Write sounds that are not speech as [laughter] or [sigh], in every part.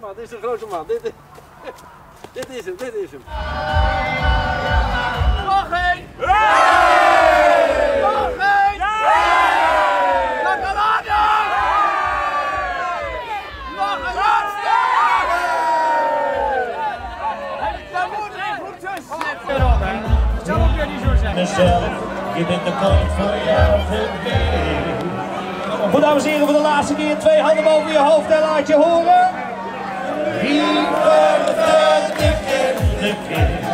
dit is een grote man. Dit, is, [laughs] dit is hem, dit is hem. Nog één! Nog één! Nog een laatste! Mezelf, je bent de koning van jou, verkeer. Goed, dames en heren, voor de laatste keer twee handen boven je hoofd en laat je horen. the kiss.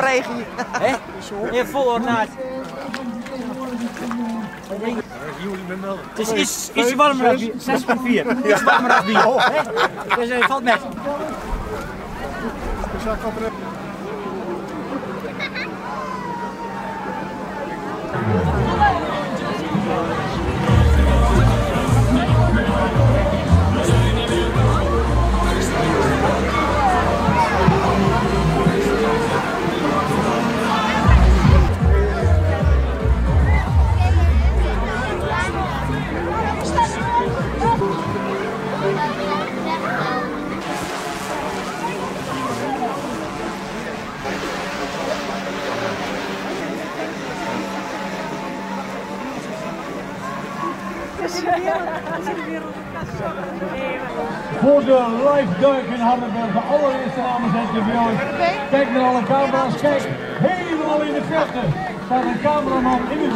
regie. Hé? In vol ornaat. Het is iets, iets warmer dan 6,4. Iets warmer dan bier. Dus eh, het valt met. Voor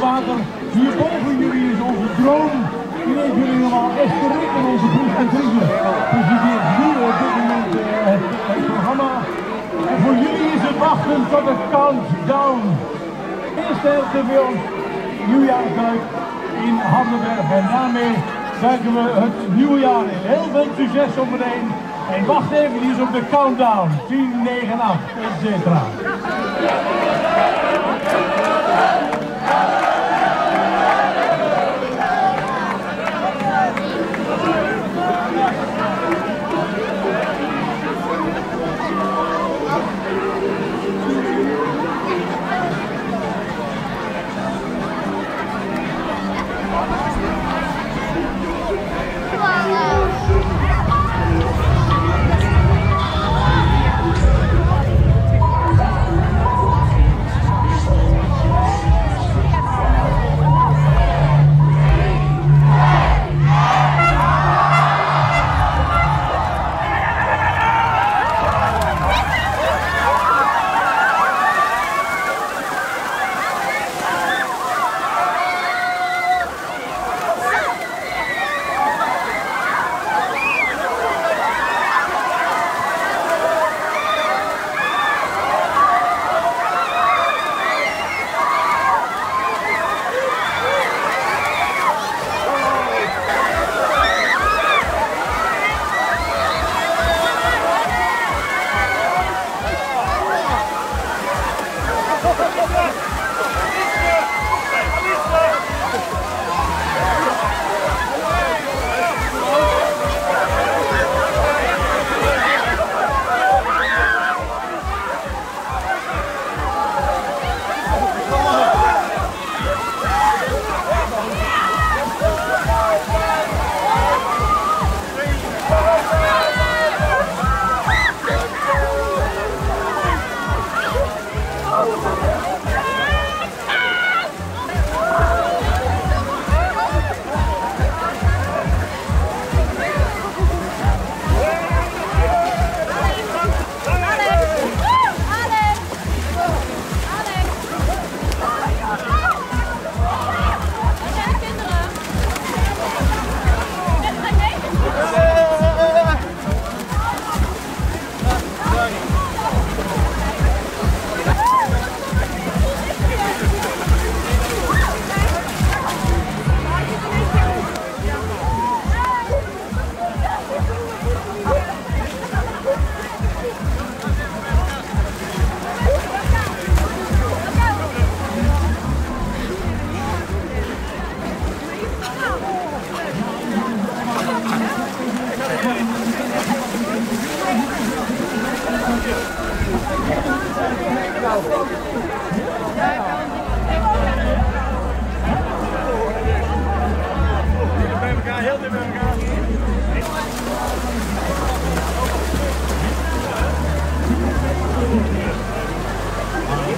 water. Hier boven jullie is onze drone. Die neemt jullie helemaal Esperik en onze presentatrice. Presenteert nu op dit moment eh, het, programma. En voor jullie is het wachten tot de countdown. Eerste helft ons, nieuwjaarsduik in Hardenberg. En daarmee duiken we het nieuwe jaar in. Heel veel succes zometeen. En wacht even op de countdown. 10, 9, 8, etc.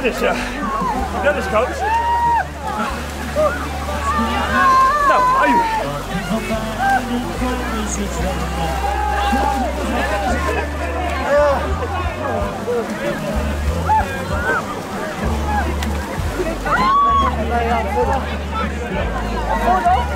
Dat is ja. Dat is koud. Nou, aju. Wat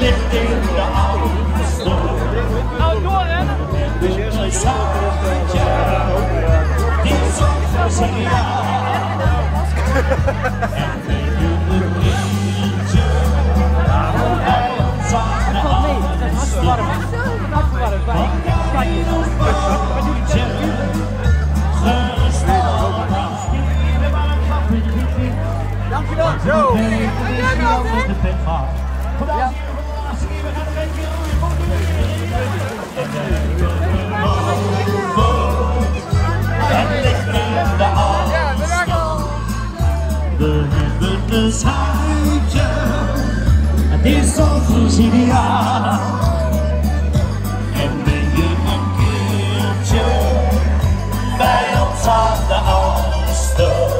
Oh, door hè? Die je En een aan de Amstel. Dankjewel. Zo. We hebben een schuitje, het is ons ideaal. En ben je een keertje bij ons aan de Amstel,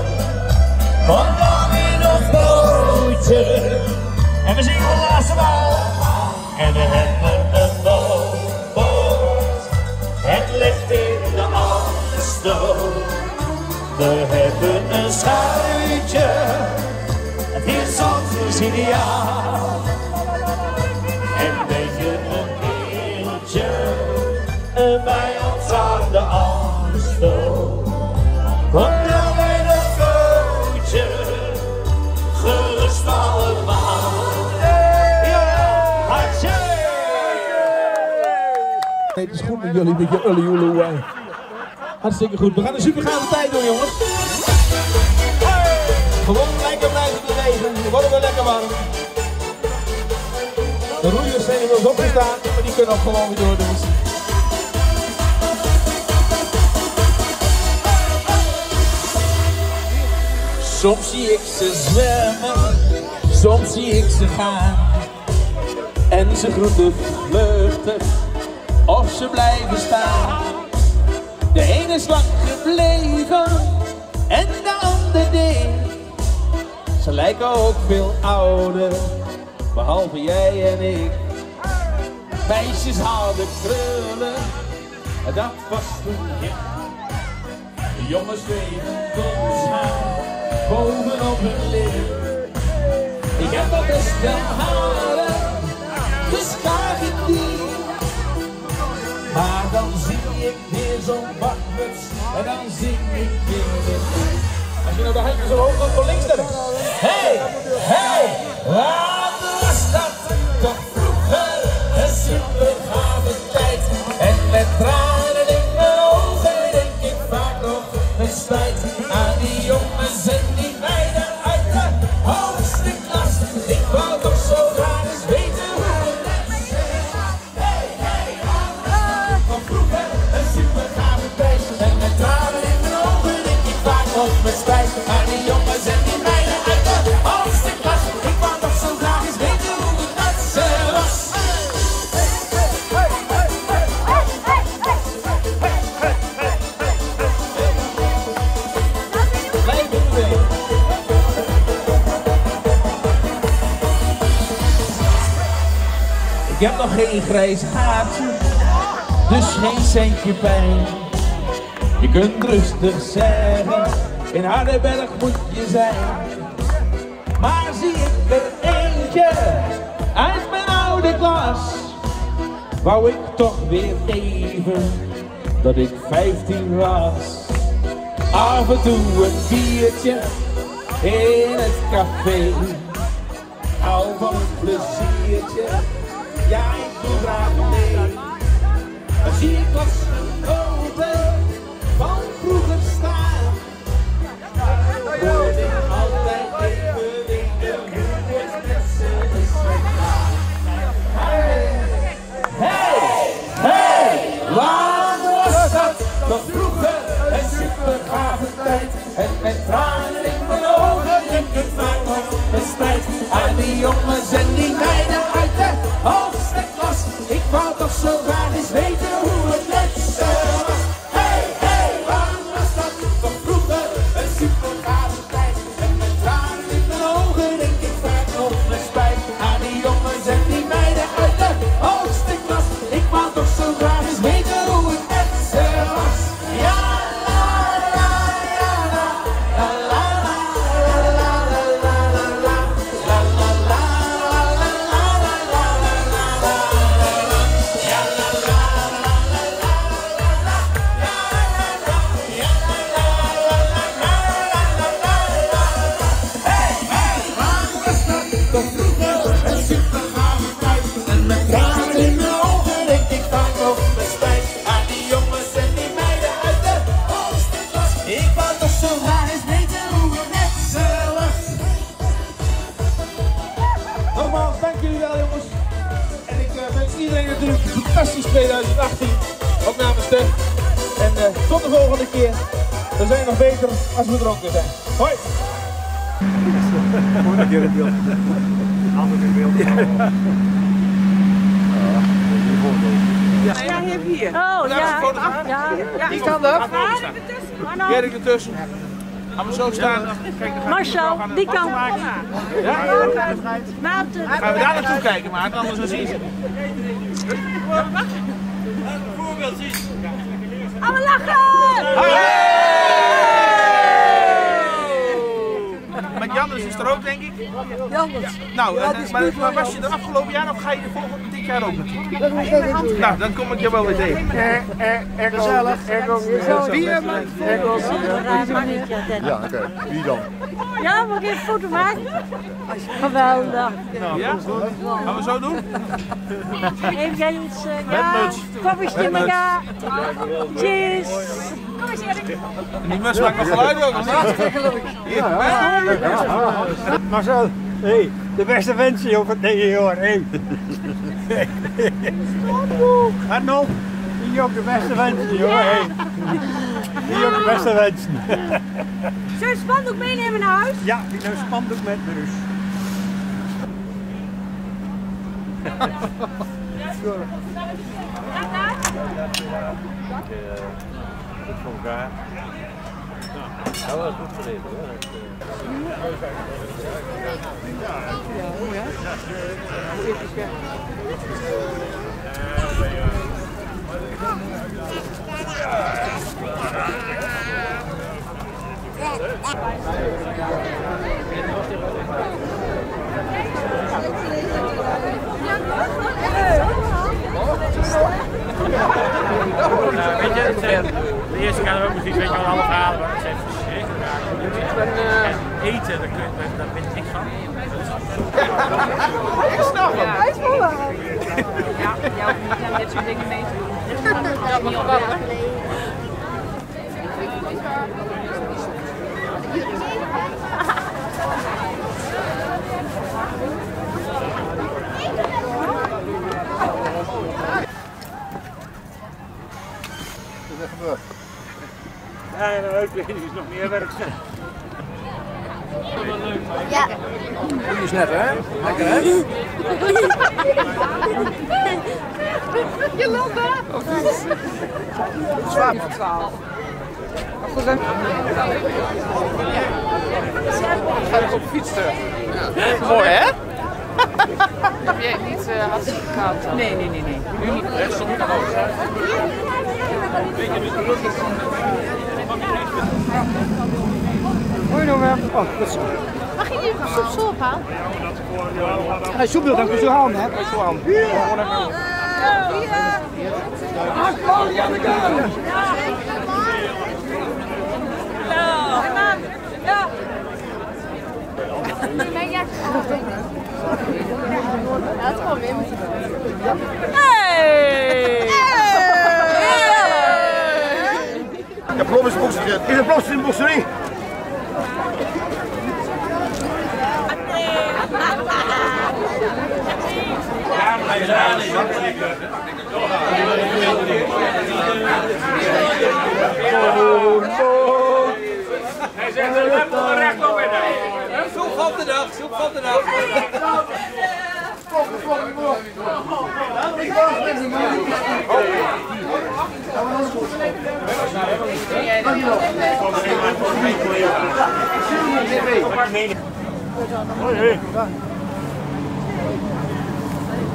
We hebben een schuitje, het is ons ideaal. En ben je een keertje bij ons aan de Amstel? Kom dan bij een bootje, gerust allemaal. Ja, het is goed met jullie, met je eh. Hartstikke goed. We gaan een super gave tijd doen, jongens. Gewoon lekker blijven bewegen. We worden wel lekker warm. De roeiers zijn inmiddels opgestaan, maar die kunnen ook gewoon weer door. Dus. Soms zie ik ze zwemmen, soms zie ik ze gaan. En ze groeten vluchtig, of ze blijven staan. Ene is lang gebleven en de ander deed. Ze lijken ook veel ouder, behalve jij en ik. Meisjes hadden krullen, en dat was toen hip. De jongens dreven doodslaan, bovenop hun lip. Ik heb al best wel Maar dan zie ik weer zo'n bakmuts en dan zing ik weer dit. Als je nou de handjes zo hoog gaat van links naar rechts. Hey, hey, Ik heb nog geen grijs haartje, dus geen centje pijn. Je kunt rustig zeggen, in Hardenberg moet je zijn. Maar zie ik er eentje uit mijn oude klas, wou ik toch weer even dat ik 15 was. Af en toe een biertje in het café. Hou van pleziertje. chicos. Fantastisch 2018. Ook namens de. En eh, tot de volgende keer. We zijn nog beter als we dronken zijn. Hoi! Ja, hier, hier. Oh, ja. Ja. Die kan dat. Erik ertussen. Gaan we zo staan. Kijk, dan Marcel, die kant. Maarten. gaan we daar naartoe kijken, maar anders dan zien ze. Een voorbeeld zien. Alle lachen! Ook, denk ik. Jannes. Nou, en, eh, maar, maar was je er afgelopen jaar of ga je er volgende dit jaar ook naartoe? Nou, dan kom ik je wel weer tegen. Gezellig. Wie eh, Ja, oké. Wie dan? Ja, mag ik even een foto maken? Geweldig. Ja? Gaan we zo doen? Even jij iets, eh, ja. Koffietje met elkaar. Cheers. Kom eens Erik. En die mus maakt nog geluid ook. hè? Marcel, hey, de beste wensen joh, voor het nieuwe jaar. Hey. Arnold, hier ook de beste wensen joh. Hey. Hier ook de beste wensen. Zullen we spandoek meenemen naar huis? Ja, die nou spandoek met me dus voor elkaar. Dat was goed gereden hoor. Ja, hoe hè? Hoe? Ja. dat soort dingen mee te doen. Dus dat en de uitkleding is nog meer werk. Ja. Goed is net, hè? Lekker, hè? [laughs] Jolanda! Slaap. Goed, hè? Ga ik op fiets terug. Mooi, hè? Heb jij niet uh, hartstikke koud? Nee, nee, nee. nee. Nu niet je, dus Hoi Noël. Oh, dat is Mag je die soep zo ophalen? Ja, soep wil dan kun je zo hè? Zo aan. Ja. Ach, Ja, je aan de kant. Ja. Ja, Dat is gewoon weer. Hey! Hey! Ja, plof is een bokser. Is een plop in een bokserie? Hij zegt, recht op in Soep van de dag, soep van de dag.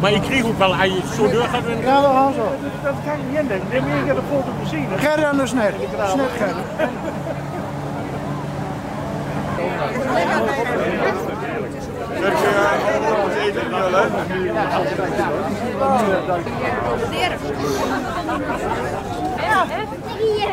Maar je kreeg ook wel, als je zo door gaat... Ja, dat gaan zo. Dat kan ik niet indenken. Neem je een foto gezien. Gerrit en dus net. Net Gerrit. Hier,